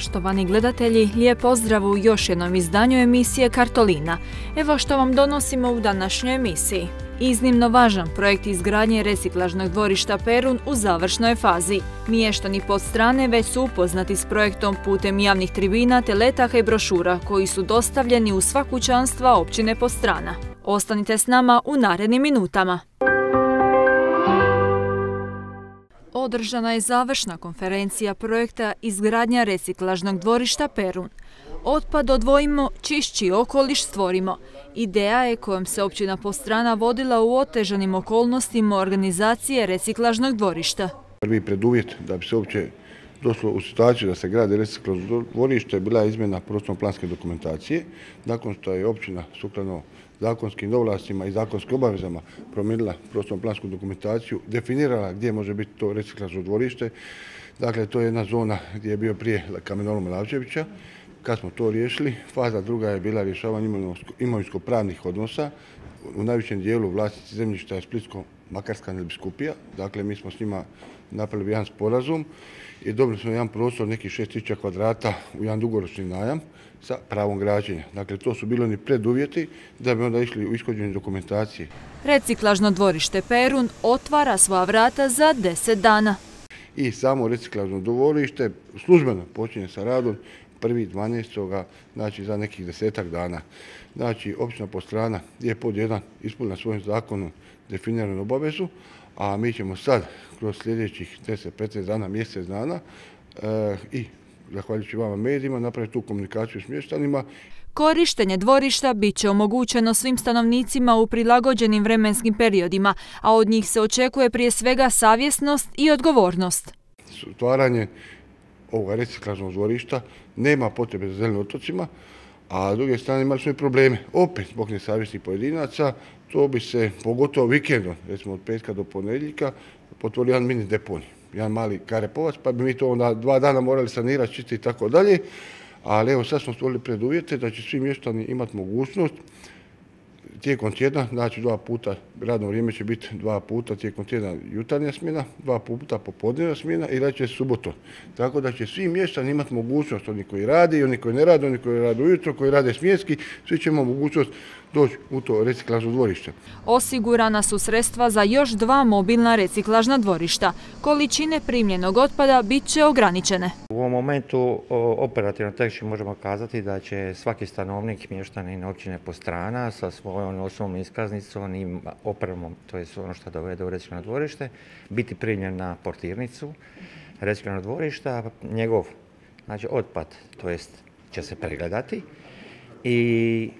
Poštovani gledatelji, lijep pozdrav u još jednom izdanju emisije Kartolina. Evo što vam donosimo u današnjoj emisiji. Iznimno važan projekt izgradnje reciklažnog dvorišta Perun u završnoj fazi. Miještani pod strane već su upoznati s projektom putem javnih tribina te letaka i brošura koji su dostavljeni u sva kućanstva općine Postrana. Ostanite s nama u narednim minutama. Održana je završna konferencija projekta Izgradnja reciklažnog dvorišta Perun. Otpad odvojimo, čišći okoliš stvorimo. Ideja je kojom se općina Postrana vodila u otežanim okolnostima organizacije reciklažnog dvorišta. Prvi preduvjet da bi se uopće došlo u situaciju da se grade reciklažno dvorište bila izmjena prostorno planske dokumentacije. Nakon što je općina sukladno zakonskim dovlastima i zakonskim obavezama promijenila prostorno plansku dokumentaciju, definirala gdje može biti to reciklažno dvorište. Dakle, to je jedna zona gdje je bio prije kamenolom Lavčevića. Kad smo to riješili, faza druga je bila rješavanje imovinsko-pravnih odnosa. U najvećem dijelu vlasnici zemljišta je Splitsko-Makarska biskupija. Dakle, mi smo s njima napravili jedan sporazum i dobili smo jedan prostor, nekih 6000 kvadrata u jedan dugoročni najam sa pravom građenja. Dakle, to su bili oni preduvjeti da bi onda išli u ishođenje dokumentacije. Reciklažno dvorište Perun otvara svoja vrata za 10 dana. I samo reciklažno dvorište službeno počinje sa radom 1.12. znači za nekih desetak dana. Znači, općina Postrana je pod jedan ispunila svojim zakonom definiranu obavezu, a mi ćemo sad kroz sljedećih 10-15 dana, mjesec dana eh, i zahvaljujući vama medijima napraviti tu komunikaciju s mještanima. Korištenje dvorišta bit će omogućeno svim stanovnicima u prilagođenim vremenskim periodima, a od njih se očekuje prije svega savjesnost i odgovornost. Stvaranje ovoga reciklažnog dvorišta nema potrebe za zelenim otocima, a s druge strane imali smo i probleme. Opet, zbog nesavjesnih pojedinaca, to bi se, pogotovo vikendom, recimo od petka do ponedjeljka, potvorio jedan mini deponij, jedan mali karepovac, pa bi mi to onda dva dana morali sanirati, čistiti i tako dalje. Ali evo sad smo stvorili preduvjete da će svi mještani imati mogućnost tijekom tjedna, znači dva puta, radno vrijeme će biti dva puta tijekom tjedna jutarnja smjena, dva puta popodnevna smjena i da će subotom. Tako da će svi mještani imati mogućnost, oni koji radi, oni koji ne rade, oni koji rade ujutro, koji rade smjenski, svi ćemo mogućnost doći u to reciklažno dvorište. Osigurana su sredstva za još dva mobilna reciklažna dvorišta. Količine primljenog otpada bit će ograničene. U ovom momentu operativno tekši možemo kazati da će svaki stanovnik mještanin općine Postrana sa svojom osobnom iskaznicom i opremom, to je ono što dovede u reciklažno dvorište, biti primljen na portirnicu reciklažnog dvorišta, njegov znači, otpad, to jest će se pregledati i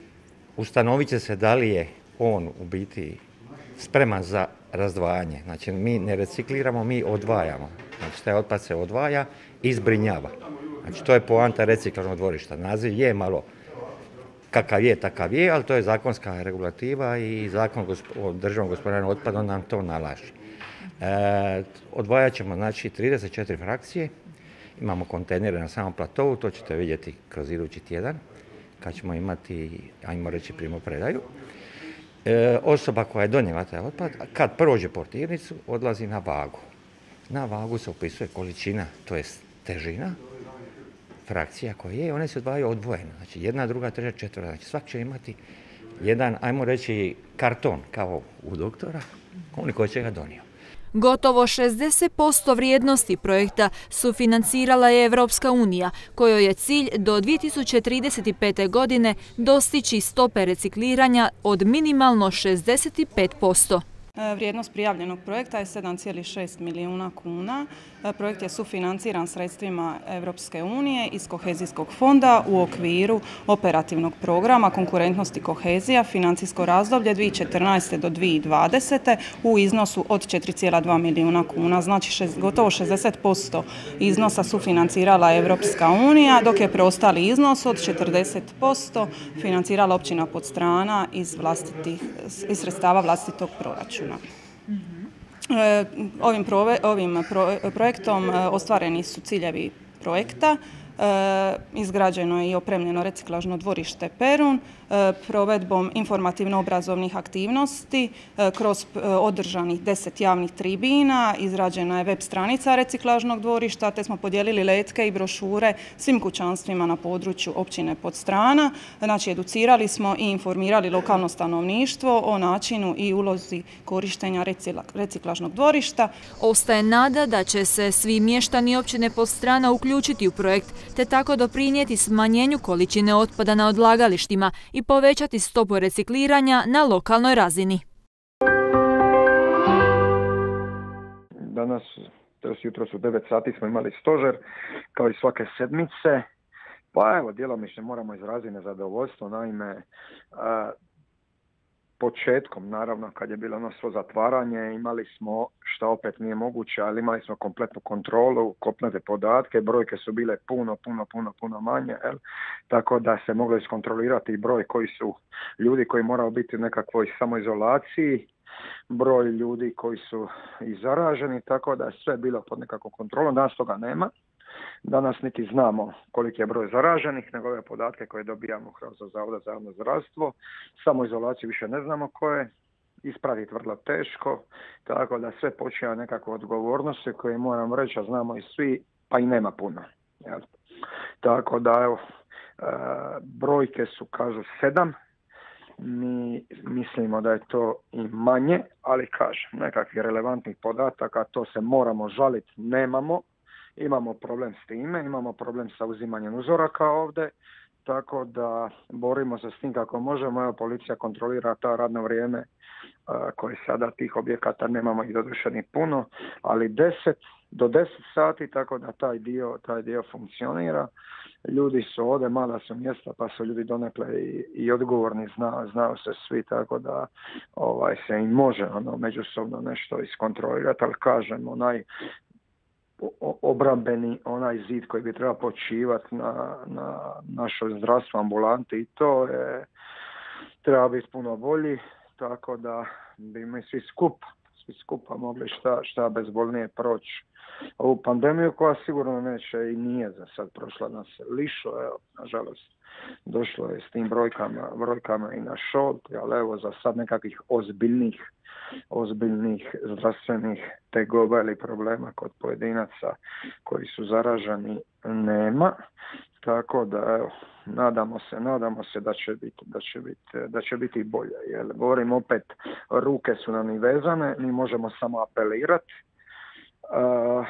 ustanovit će se da li je on u biti spreman za razdvajanje. Znači mi ne recikliramo, mi odvajamo. Znači taj otpad se odvaja i zbrinjava. Znači to je poanta reciklažnog dvorišta. Naziv je malo kakav je, takav je, ali to je zakonska regulativa i zakon o državnom gospodarenju otpada nam to nalaže. E, odvajat ćemo znači 34 frakcije, imamo kontejnere na samom platovu, to ćete vidjeti kroz idući tjedan kad ćemo imati, ajmo reći, primopredaju. E, osoba koja je donijela taj otpad, kad prođe portirnicu, odlazi na vagu. Na vagu se upisuje količina, to je težina, frakcija koja je, one se odvajaju odvojeno. Znači jedna, druga, treća, četvrta. Znači svak će imati jedan, ajmo reći, karton kao u doktora, koliko će ga donio. Gotovo 60% vrijednosti projekta sufinancirala je Evropska unija, kojoj je cilj do 2035. godine dostići stope recikliranja od minimalno 65%. E, vrijednost prijavljenog projekta je 7,6 milijuna kuna. Projekt je sufinanciran sredstvima Europske unije iz Kohezijskog fonda u okviru operativnog programa Konkurentnosti kohezija financijsko razdoblje 2014. do 2020. u iznosu od 4,2 milijuna kuna. Znači gotovo 60% iznosa sufinancirala Europska unija, dok je preostali iznos od 40% financirala općina Podstrana iz, iz sredstava vlastitog proračuna. Ovim, ovim projektom e, ostvareni su ciljevi projekta. Izgrađeno je i opremljeno reciklažno dvorište Perun, e, provedbom informativno-obrazovnih aktivnosti kroz održanih deset javnih tribina, izrađena je web stranica reciklažnog dvorišta, te smo podijelili letke i brošure svim kućanstvima na području općine Podstrana. Znači, educirali smo i informirali lokalno stanovništvo o načinu i ulozi korištenja reciklažnog dvorišta. Ostaje nada da će se svi mještani općine Podstrana uključiti u projekt, te tako doprinijeti smanjenju količine otpada na odlagalištima i povećati stopu recikliranja na lokalnoj razini. Danas, to jutro su 9 sati, smo imali stožer, kao i svake sedmice. Pa evo, djelomično moramo izraziti nezadovoljstvo, naime, početkom, naravno, kad je bilo ono zatvaranje, imali smo, što opet nije moguće, ali imali smo kompletnu kontrolu, kopnete podatke, brojke su bile puno, puno, puno, puno manje, el? tako da se moglo iskontrolirati broj koji su ljudi koji moraju biti u nekakvoj samoizolaciji, broj ljudi koji su i zaraženi, tako da je sve bilo pod nekakvom kontrolom, danas toga nema. Danas niti znamo koliki je broj zaraženih, nego ove podatke koje dobijamo kroz Zavod za javno zdravstvo. Samo izolaciju više ne znamo koje, ispraviti vrlo teško, tako da sve počinje nekakve odgovornosti koje moram reći, a znamo i svi, pa i nema puno. Jel? Tako da, evo, e, brojke su, kažu, sedam, mi mislimo da je to i manje, ali kažem, nekakvih relevantnih podataka, to se moramo žaliti, nemamo, imamo problem s time, imamo problem sa uzimanjem uzoraka ovdje, tako da borimo se s tim kako možemo. Evo, policija kontrolira ta radno vrijeme koje sada tih objekata nemamo ih doduše ni puno, ali 10 do 10 sati, tako da taj dio, taj dio funkcionira. Ljudi su ovdje, mala su mjesta, pa su ljudi donekle i, i odgovorni, zna, znaju se svi, tako da ovaj se i može ono, međusobno nešto iskontrolirati, ali kažem, onaj obrambeni onaj zid koji bi trebao počivati na, na našoj zdravstvu ambulanti i to je treba biti puno bolji tako da bi mi svi skup svi skupa mogli šta, šta bezbolnije proći ovu pandemiju koja sigurno neće i nije za sad prošla nas lišo, evo, nažalost došlo je s tim brojkama, brojkama i na šolt, ali evo za sad nekakvih ozbiljnih ozbiljnih zdravstvenih tegoba ili problema kod pojedinaca koji su zaraženi nema. Tako da evo, nadamo se, nadamo se da će biti, da će biti, da će biti bolje. Jer govorim opet, ruke su nam i vezane, mi možemo samo apelirati. Uh,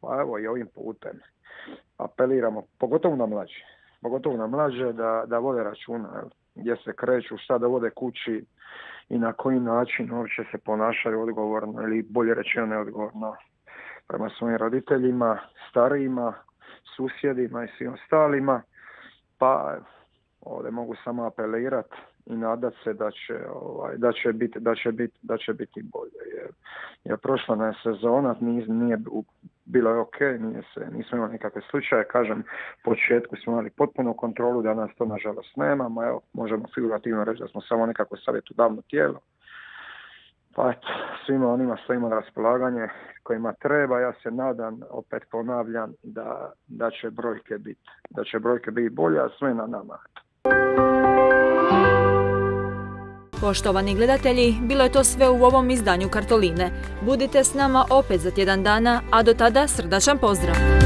pa evo i ovim putem apeliramo, pogotovo na mlađe, pogotovo na mlađe da, da vode računa gdje se kreću, šta da vode kući, i na koji način uopće se ponašaju odgovorno ili bolje rečeno neodgovorno prema svojim roditeljima, starijima, susjedima i svim ostalima. Pa ovdje mogu samo apelirati i nadat se da će, ovaj, da će biti da će biti da će biti bolje jer, jer prošla na sezona nije, nije bilo je ok, nije se, nismo imali nikakve slučaje, kažem, u početku smo imali potpunu kontrolu, danas to nažalost nemamo, evo, možemo figurativno reći da smo samo nekako savjetodavno tijelo. Pa eto, svima onima stojimo na raspolaganje kojima treba, ja se nadam, opet ponavljam, da, da će brojke biti, da će brojke biti bolje, a sve na nama. Poštovani gledatelji, bilo je to sve u ovom izdanju Kartoline. Budite s nama opet za tjedan dana, a do tada srdačan pozdrav!